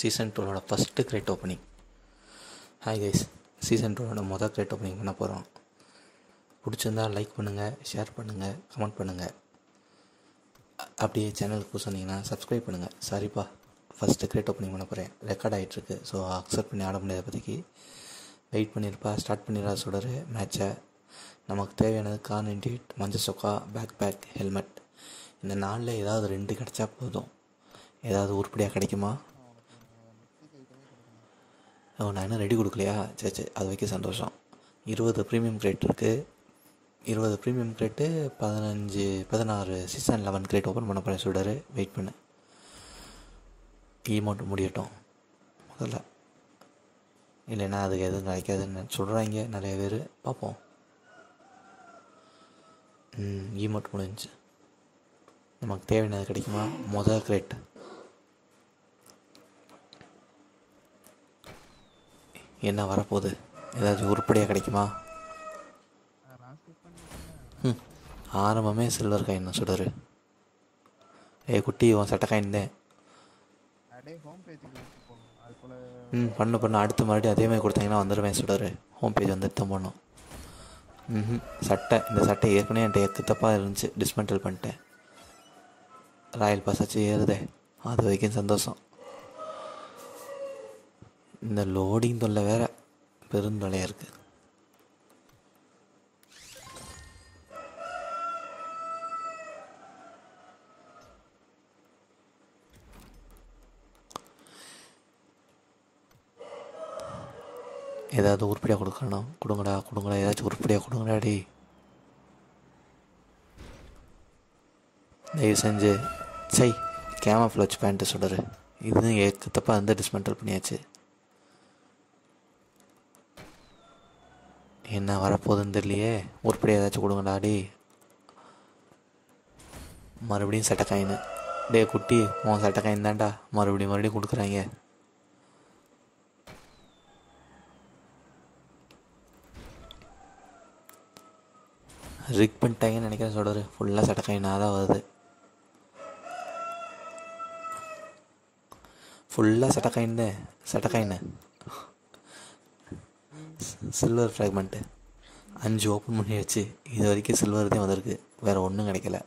Season டூவோட first great opening hi guys season டூவோட மொதல் கிரேட் ஓப்பனிங் பண்ண போகிறோம் பிடிச்சிருந்தா லைக் பண்ணுங்கள் ஷேர் பண்ணுங்கள் கமெண்ட் பண்ணுங்கள் அப்படியே சேனலுக்கு சொன்னீங்கன்னா சப்ஸ்கிரைப் பண்ணுங்கள் சாரிப்பா ஃபஸ்ட்டு கிரேட் ஓப்பனிங் பண்ண போகிறேன் ரெக்கார்ட் ஆகிட்டுருக்கு ஸோ அக்செப்ட் பண்ணி ஆட முடியாத பற்றிக்கு வெயிட் பண்ணியிருப்பா ஸ்டார்ட் பண்ணிடுறா சுடரு மேட்சை நமக்கு தேவையானது கார் நைன்டி மஞ்சள் சொக்கா பேக் பேக் ஹெல்மெட் இந்த நாளில் ஏதாவது ரெண்டு கிடச்சா போதும். ஏதாவது உருப்படியாக கிடைக்குமா? நான் என்ன ரெடி கொடுக்கலையா? சரி சரி அது வைக்க சந்தோஷம். இருபது ப்ரீமியம் கிரேட் இருக்குது இருபது ப்ரீமியம் கிரேட்டு பதினஞ்சு பதினாறு சீசன் லெவன் கிரேட் ஓப்பன் பண்ண போகிற சுடரு வெயிட் பண்ணு. ஈமௌண்ட் முடியட்டும். முதல்ல. இல்லைன்னா அதுக்கு எதுவும் கிடைக்காதுன்னு சொல்கிறாங்க நிறைய பேர். பார்ப்போம். ம் ஈமௌண்ட் முடிஞ்சு. நமக்கு தேவையானது கிடைக்குமா? மொதல் கிரேட் என்ன வரப்போகுது? ஏதாச்சும் உருப்படியாக கிடைக்குமா? ம் ஆரம்பமே சில்வர் காயின் சுடரு. ஏ குட்டி உன் சட்டை காயின் தான் ம் பண்ணு பண்ணு. அடுத்து மறுபடியும் அதே மாதிரி கொடுத்தீங்கன்னா வந்துடுவேன் சுடரு. ஹோம் பேஜ் வந்து எடுத்து போடணும். ம் சட்டை இந்த சட்டை ஏற்கனவே என்கிட்ட எக்கு தப்பாக இருந்துச்சு. டிஸ்மெண்டல் பண்ணிட்டேன். ராயல் பாஸ் ஆச்சு ஏறுதே. அது வரைக்கும் சந்தோஷம். இந்த லோடிங் தொல்லை வேற பெருந்தொலையாக இருக்குது ஏதாவது உருப்படியாக கொடுக்கணும் கொடுங்கடா கொடுங்கடா ஏதாச்சும் உருப்படியாக கொடுங்கடா டி தயவு செஞ்சு சை கேமஃப்ளச் பேண்ட்டு சொல்கிறார் இதுவும் ஏக்கு தப்பாக வந்து டிஸ்மெண்டல் பண்ணியாச்சு. என்ன வரப்போகுதுன்னு தெரியலையே. உருப்படியாக ஏதாச்சும் கொடுங்கடா டி மறுபடியும் சட்டக்காயின்னு டே குட்டி உன் சட்டக்காயின் தான்டா. மறுபடியும் மறுபடியும் கொடுக்குறாங்க. ரிக் பண்ணிட்டாங்கன்னு நினைக்கிறேன் சொல்கிறாரு ஃபுல்லாக சட்டக்காயினாக தான் வருது. ஃபுல்லாக சட்டக்காயின் சட்டக்காயின்னு சில்வர் ஃப்ராக்மெண்ட்டு அஞ்சு ஓப்பன் பண்ணியாச்சு. இது வரைக்கும் சில்வர் தான் வந்திருக்கு. வேறு ஒன்றும் கிடைக்கல.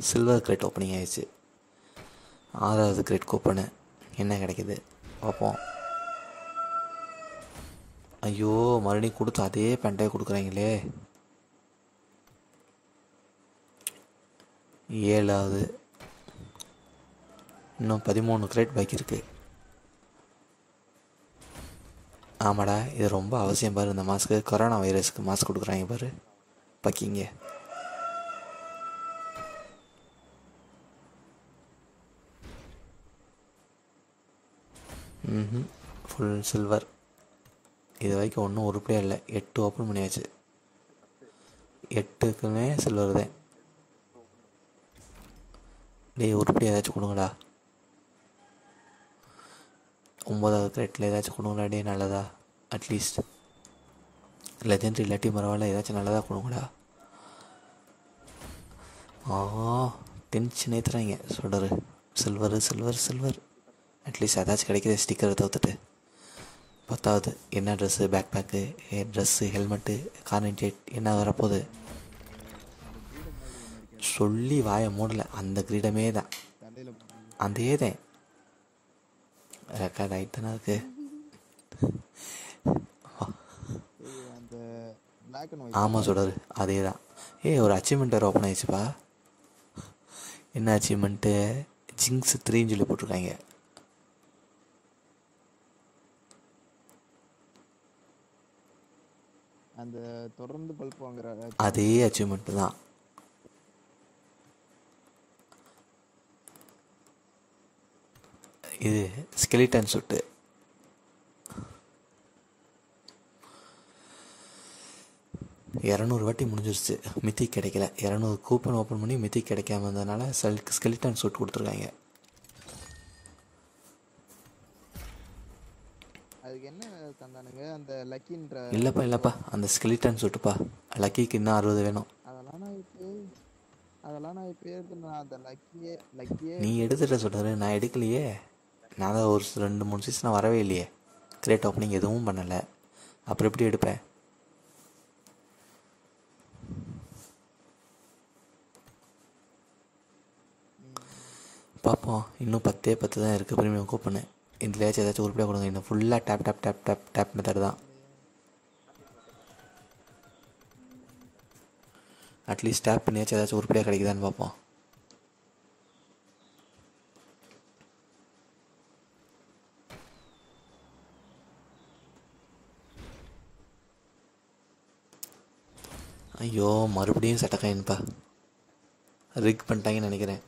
சில்வர் கிரேட் ஓப்பனிங் ஆயிடுச்சு. ஆறாவது கிரேட் கூப்பனு என்ன கிடைக்குது? பார்ப்போம். ஐயோ மறுபடியும் கொடுத்து அதே பேண்ட்டே கொடுக்குறாங்களே. ஏழாவது. இன்னும் பதிமூணு கிரேட் பாக்கி இருக்குது ஆமாடா இது ரொம்ப அவசியம் பாரு இந்த மாஸ்க்கு கொரோனா வைரஸ்க்கு மாஸ்க் கொடுக்குறாங்க பாரு. பக்கிங்க. ம் ஃபுல் சில்வர் இது வரைக்கும் ஒன்றும் உருப்படியாக இல்லை. எட்டு ஓப்பன் பண்ணியாச்சு. எட்டுக்குமே சில்வர் தான். டேய் உருப்படி ஏதாச்சும் கொடுங்கடா. ஒம்பதாவது கிரெட்டில் ஏதாச்சும் கொடுங்கடா டே நல்லதா? அட்லீஸ்ட் லெஜெண்ட்ரி இல்லாட்டி பரவாயில்ல ஏதாச்சும் நல்லதாக கொடுங்கடா. ஆ டென்ஷன் ஏற்றுறாங்க சொல்கிறாரு சில்வரு சில்வர் சில்வர். அட்லீஸ்ட் ஏதாச்சும் கிடைக்கிற ஸ்டிக்கரை தவிர்த்துட்டு பத்தாவது என்ன dress bag bag dress helmet கார்னேட்டேட் என்ன வரப்போகுது? சொல்லி வாயை மூடலை. அந்த கிரீடமே தான். அந்த அதே தான். ரெக்கார்ட் ஆகிட்டு தானே இருக்குது ஆமாம் சொல்கிறாரு அதே தான் ஏய் ஒரு அச்சீவ்மெண்ட் வேறு ஓப்பன் ஆயிடுச்சுப்பா. என்ன அச்சீவ்மெண்ட்டு ஜிங்ஸ் த்ரீன்னு சொல்லி போட்டிருக்காங்க. அந்த தொடர்ந்து பல்ப் வாங்குற அதே அச்சீவ்மெண்ட்டு தான். இது ஸ்கெலிட்டன் சுட்டு இரநூறு வாட்டி முடிஞ்சிருச்சு. மித்தி கிடைக்கல. இரநூறு கூப்பன் ஓப்பன் பண்ணி மித்தி கிடைக்காம இருந்ததுனால செல் ஸ்கெலிட்டன் சூட் கொடுத்துருக்காங்க. அதுக்கு என்ன தந்தானுங்க? அந்த லக்கின்ற இல்லைப்பா இல்லைப்பா. அந்த ஸ்கெலிட்டன் சூட்டுப்பா லக்கிக்கு இன்னும் அறுபது வேணும். அதெல்லாம் நான் இப்போ அதெல்லாம் நான் இப்போ எடுத்து நான் அந்த லக்கியே லக்கியே நீ எடுத்துட்ட சொல்கிறாரு நான் எடுக்கலையே. நான் தான் ஒரு ரெண்டு மூணு சீசன் வரவே இல்லையே. கிரேட் ஓப்பனிங் எதுவும் பண்ணலை. அப்புறம் எப்படி எடுப்பேன்? பார்ப்போம். இன்னும் பத்தே பத்து தான் இருக்குது ப்ரீமியம் கூப்பனு இதுலையாச்சும் ஏதாச்சும் உருப்படியாக கொடுங்க. இன்னும் ஃபுல்லாக tap tap tap tap tap method தான். அட்லீஸ்ட் டேப் பண்ணியாச்சும் ஏதாச்சும் உருப்படியாக கிடைக்குதான்னு பார்ப்போம். ஐயோ மறுபடியும் சட்டக்காயின்ப்பா ரிக் பண்ணிட்டாங்கன்னு நினைக்கிறேன்.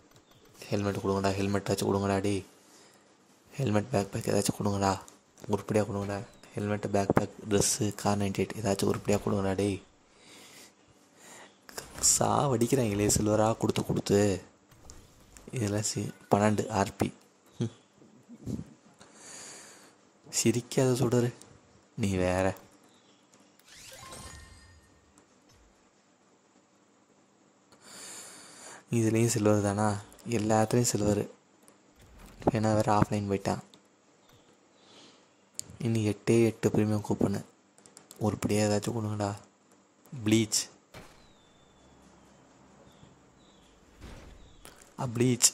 ஹெல்மெட் கொடுங்கடா ஹெல்மெட் ஏதாச்சும் கொடுங்கடா டி ஹெல்மெட் பேக் பேக் ஏதாச்சும் கொடுங்கடா உருப்படியாக கொடுங்கடா. Helmet bag bag dress car ninety eight ஏதாச்சும் உருப்படியாக கொடுங்கடா டேய். சா வடிக்கிறாங்களே சில்வராக கொடுத்து கொடுத்து. இதெல்லாம் சி பன்னெண்டு ஆர்பி. சிரிக்காத சுடரு நீ வேற. இதுலேயும் சில்வர் தானா? எல்லாத்துலேயும் சில்வர் ஏன்னா வேறு ஆஃப்லைன் போயிட்டான். இன்னும் எட்டே எட்டு ப்ரீமியம் கூப்பனு உருப்படியாக ஏதாச்சும் கொடுங்கடா. ப்ளீச் ப்ளீச்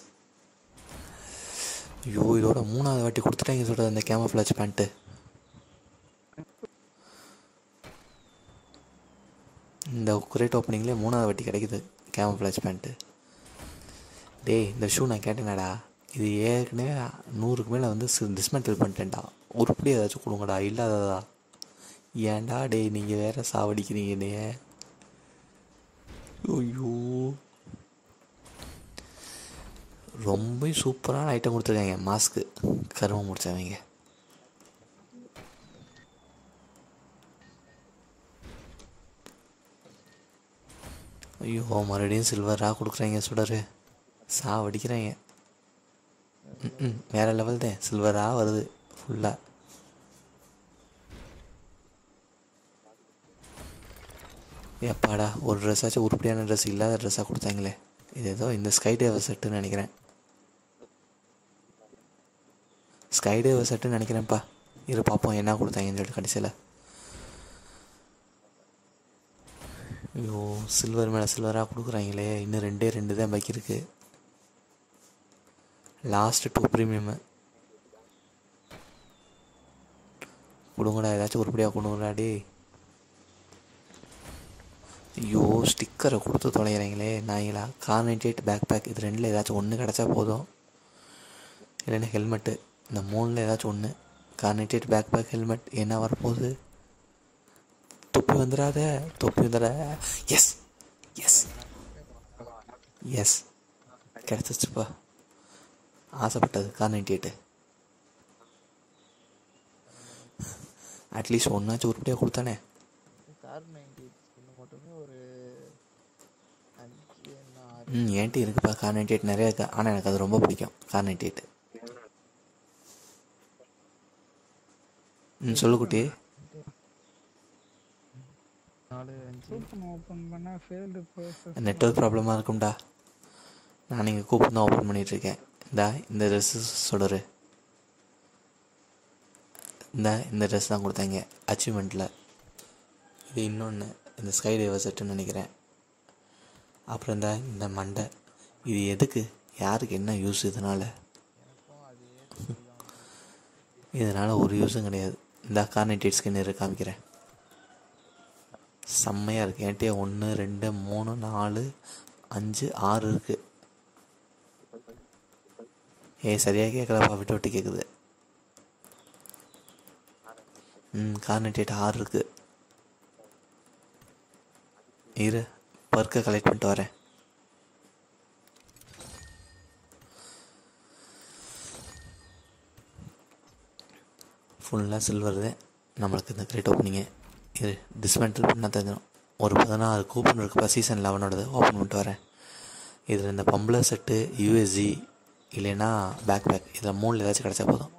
ஐயோ இதோட மூணாவது வாட்டி கொடுத்துட்டாங்க சொல்கிறது அந்த கேமஃப்ளாஜ் பேண்ட்டு இந்த குரேட் ஓப்பனிங்லேயே மூணாவது வாட்டி கிடைக்குது கேமஃப்ளாஜ் பேண்ட்டு டேய் இந்த ஷூ நான் கேட்டேனடா. இது ஏற்கனவே நூறுக்கு மேலே வந்து டிஸ்மெண்டில் பண்ணிட்டேன்டா. உருப்படி ஏதாச்சும் கொடுங்கடா இல்லாததா? ஏன்டா டேய் நீங்கள் வேற சாவடிக்கிறீங்க என்னைய ஐயோ. ரொம்ப சூப்பரான ஐட்டம் கொடுத்துருக்காங்க மாஸ்க்கு கருமம் முடிச்சவங்க. ஐயோ மறுபடியும் சில்வராக கொடுக்குறாங்க சுடரு சாவடிக்கிறாங்க ம் வேறு லெவல் தான். சில்வராக வருது. ஃபுல்லாக எப்பாடா ஒரு ட்ரெஸ்ஸாச்சும் உருப்படியான ட்ரெஸ் இல்லாத ட்ரெஸ்ஸாக கொடுத்தாங்களே. இது ஏதோ இந்த ஸ்கை டேவர் செட்டுன்னு நினைக்கிறேன். ஸ்கை டேவர் செட்டுன்னு நினைக்கிறேன்ப்பா. இரு பார்ப்போம் என்ன கொடுத்தாங்கன்னு சொல்லிட்டு கடைசியில். ஐயோ சில்வர் மேலே சில்வராக கொடுக்குறாங்களே. இன்னும் ரெண்டே ரெண்டு தான் பாக்கி இருக்குது லாஸ்ட் டூ ப்ரீமியம் கொடுங்கடா ஏதாச்சும் உருப்படியாக கொடுங்கடா டே ஐயோ ஸ்டிக்கரை கொடுத்து தொலைகிறீங்களே நாய்ங்களா car ninety eight bag bag இது ரெண்டில் ஏதாச்சும் ஒன்று கிடச்சா போதும். இல்லைன்னா ஹெல்மெட்டு இந்த மூணில் ஏதாச்சும் ஒன்று car ninety eight bag bag helmet என்ன வரப்போகுது? தொப்பி வந்துடாத தொப்பி வந்துட. எஸ் எஸ் எஸ் கிடச்சிச்சுப்பா ஆசைப்பட்டது. Car ninety eight. At least ஒன்றாச்சும் உருப்படியாக கொடுத்தானே. கார் நைன்டி ஸ்கின் மட்டுமே ஒரு ம் என்கிட்ட இருக்குப்பா. கார் நைன்டி எயிட் நிறைய இருக்கு. ஆனால் எனக்கு அது ரொம்ப பிடிக்கும். கார் நைன்டி எயிட் ம் சொல்லு குட்டி. நெட்ஒர்க் ப்ராப்ளமாக இருக்கும்டா. நான் நீங்கள் கூப்பிட்டு தான் ஓப்பன் பண்ணிகிட்ருக்கேன் இந்தா இந்த ட்ரெஸ்ஸு சொல்லுற இந்த இந்த ட்ரெஸ் தான் கொடுத்தாங்க. அச்சீவ்மெண்ட்டில் இது இன்னொன்று இந்த ஸ்கை டைவர் செட்டுன்னு நினைக்கிறேன். அப்புறம் இந்த இந்த மண்டை. இது எதுக்கு? யாருக்கு என்ன யூஸ் இதனால்? இதனால் ஒரு யூஸும் கிடையாது. இந்த கார்னேட்டேட்ஸ்க்கு ஸ்கின் இரு காமிக்கிறேன். செம்மையாக இருக்குது என்கிட்ட ஒன்று ரெண்டு மூணு நாலு அஞ்சு ஆறு இருக்குது ஏ சரியாக கேட்கலப்பா விட்டு விட்டு கேட்குது ம் கார்னேட்டட் ஆறு இருக்குது இரு பர்க்கை கலெக்ட் பண்ணிட்டு வரேன். ஃபுல்லாக சில்வர் தான் நம்மளுக்கு இந்த கிரேட் ஓப்பனிங்கு இது டிஸ்மெண்டில் பண்ணால் தெரிஞ்சிடும் ஒரு பதினாறு கூப்பன் இருக்குப்பா சீசன் லெவனோடது ஓப்பன் பண்ணிட்டு வரேன். இதில் இந்த பம்பளர் செட்டு யூஎஸ்ஜி இல்லைன்னா பேக் பேக் இதில் மூணில் ஏதாச்சும் கிடச்சா போதும்.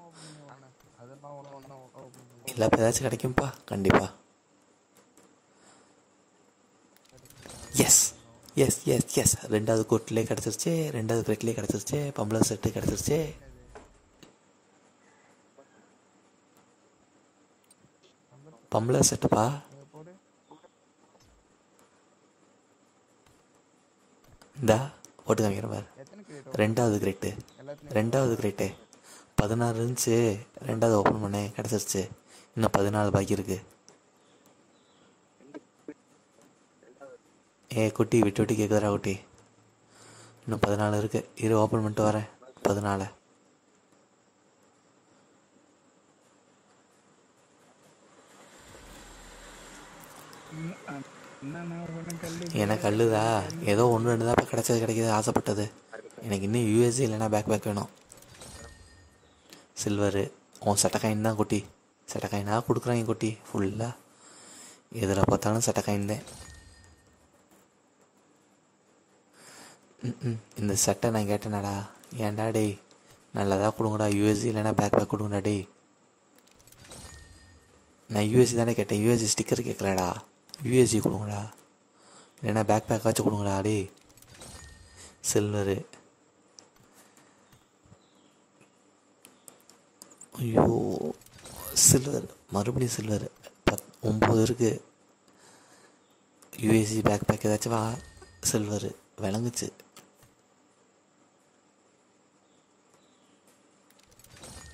இல்லை இப்போ ஏதாச்சும் கிடைக்கும்ப்பா கண்டிப்பாக எஸ் எஸ் எஸ் எஸ் ரெண்டாவது கோட்லேயே கிடச்சிருச்சு. ரெண்டாவது கிரெட்லேயே கிடச்சிருச்சு. பம்பளர் செட்டு கிடச்சிருச்சு. பம்பள செட்டுப்பா இந்தா. போட்டு காமிக்கிறேன் பாரு. ரெண்டாவது கிரேட்டு ரெண்டாவது கிரேட்டு பதினாறு இருந்துச்சு. ரெண்டாவது ஓப்பன் பண்ணேன் கிடச்சிருச்சு. இன்னும் பதினாலு பாக்கி இருக்கு. ஏ குட்டி விட்டு விட்டு கேட்குறா குட்டி. இன்னும் பதினாலு இருக்கு. இரு ஓப்பன் பண்ணிட்டு வரேன். பதினாலு. என்னண்ணா எனக்கு கல்லுதா ஏதோ ஒன்று ரெண்டு தான் கிடச்சது கிடைக்கிது ஆசைப்பட்டது. எனக்கு இன்னும் யூஎஸ்சி இல்லைன்னா பேக் பேக் வேணும். சில்வரு உன் செட்டக்காயின் தான் குட்டி. செட்டக்காயினாக கொடுக்குறாங்க குட்டி. ஃபுல்லாக எதில் பார்த்தாலும் செட்டக்காயின் தான். ம் இந்த சட்டை நான் கேட்டேனடா. ஏன்டா டேய்? நல்லதாக கொடுங்கடா. யூஎஸ்சி இல்லைனா பேக் பேக் கொடுங்கடா டேய். நான் யூஎஸ்சி தானே கேட்டேன். யூஎஸ்சி ஸ்டிக்கர் கேட்கலடா யூஎஸ்சி கொடுங்கடா. இல்லைன்னா பேக் பேக்காச்சும் கொடுங்கடா டே சில்வரு ஐயோ சில்வர் மறுபடியும் சில்வர் பத் ஒம்பது இருக்குது யூஎஸ்சி பேக் பேக் ஏதாச்சும் வா. சில்வரு விளங்குச்சு.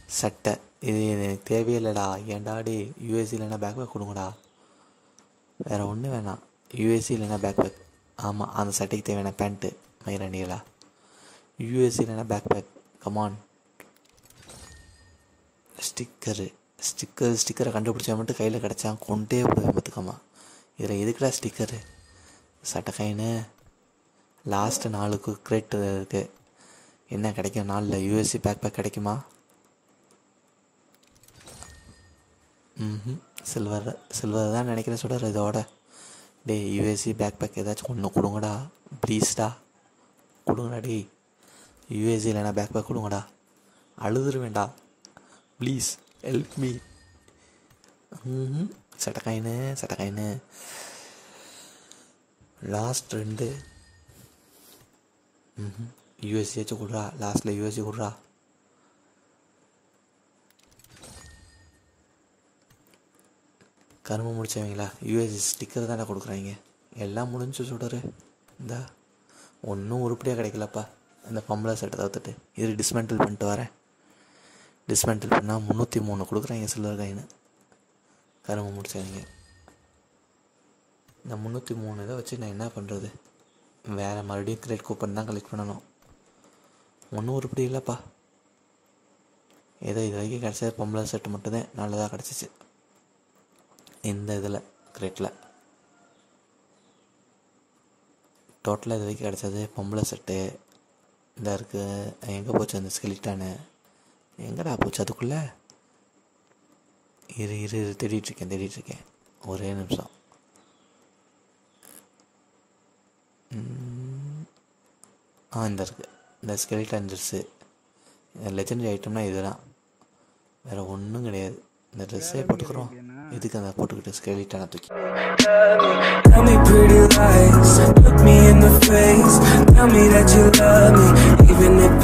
சட்டை. இது எனக்கு தேவையில்லைடா. ஏன்டாடி யூஎஸ்சி இல்லைன்னா பேக் பேக் கொடுங்கடா. வேறு ஒன்றும் வேணாம். யூஎஸ்சி இல்லைன்னா பேக் பேக் ஆமாம் அந்த சட்டைக்கு தேவையான பேண்ட்டு மயிரண்டிகளா யூஎஸ்சி இல்லைன்னா bag bag come on sticker sticker ஸ்டிக்கரை கண்டுபிடிச்சா மட்டும் கையில் கிடச்சா கொண்டே போய் பார்த்துக்கம்மா இதில் எதுக்குடா ஸ்டிக்கரு சட்டை கைன்னு. லாஸ்ட்டு நாலுக்கு கிரேட் இருக்குது என்ன கிடைக்கும்? நாளில் யூஎஸ்சி பேக் பேக் கிடைக்குமா? ம் சில்வர் சில்வர் தான் நினைக்கிறேன் சொல்கிற இதோட. டேய் யூஎஸ்சி பேக் பேக் ஏதாச்சும் ஒன்று கொடுங்கடா. ப்ளீஸ்டா கொடுங்கடா டேய். யூஎஸ்சி இல்லைனா பேக் பேக் கொடுங்கடா. அழுதுருவேண்டா ப்ளீஸ் ஹெல்ப் மீ ம் சட்டக்காயின்னு சட்டக்காயின்னு. லாஸ்ட் ரெண்டு. ம் யூஎஸ்சியாச்சும் கொடுறா. லாஸ்ட்டில் யூஎஸ்சி கொடுறா. கரும்பு முடிச்சவங்களா? யூஎஸ் ஸ்டிக்கர் தானே கொடுக்குறாங்க. எல்லாம் முடிஞ்சு சுடரு இந்தா ஒன்றும் உருப்படியாக கிடைக்கலப்பா. இந்த பம்பளை செட்டை தவிர்த்துட்டு. இது டிஸ்மெண்டில் பண்ணிட்டு வரேன். டிஸ்மெண்டில் பண்ணால் முந்நூற்றி மூணு கொடுக்குறாங்க சில்லர் காயின்னு கரும்பு முடிச்சவங்க. இந்த முந்நூற்றி மூணு இதை வச்சு நான் என்ன பண்ணுறது வேறு மறுபடியும் கிரெடிட் கூப்பன் தான் கலெக்ட் பண்ணணும். ஒன்றும் உருப்படி இல்லைப்பா. ஏதோ இது வரைக்கும் கிடச்சது பொம்பளை செட்டு மட்டும்தான். நல்லதாக கிடச்சிச்சு. இந்த இதில் கிரேட்டில் டோட்டலாக இது வரைக்கும் கிடச்சது பொம்பளை செட்டு. இந்த இருக்குது எங்கே போச்சு அந்த ஸ்கெலிட்டானு எங்கடா போச்சு அதுக்குள்ளே? இரு இரு இரு தேடிட்டுருக்கேன் தேடிட்டுருக்கேன் ஒரே நிமிஷம். ஆ இந்த இருக்கு. இந்த ஸ்கெலிட்டன் ட்ரெஸ்ஸு லெஜண்டரி ஐட்டம்னா இதுதான். வேறு ஒன்றும் கிடையாது. இந்த ட்ரெஸ்ஸே போட்டுக்கிறோம். இதுக்கு அந்த போட்டுக்கிட்டு ஸ்கெலிட்டனை தூக்கி Tell me pretty lies, look me in the face. Tell me that you love me, even if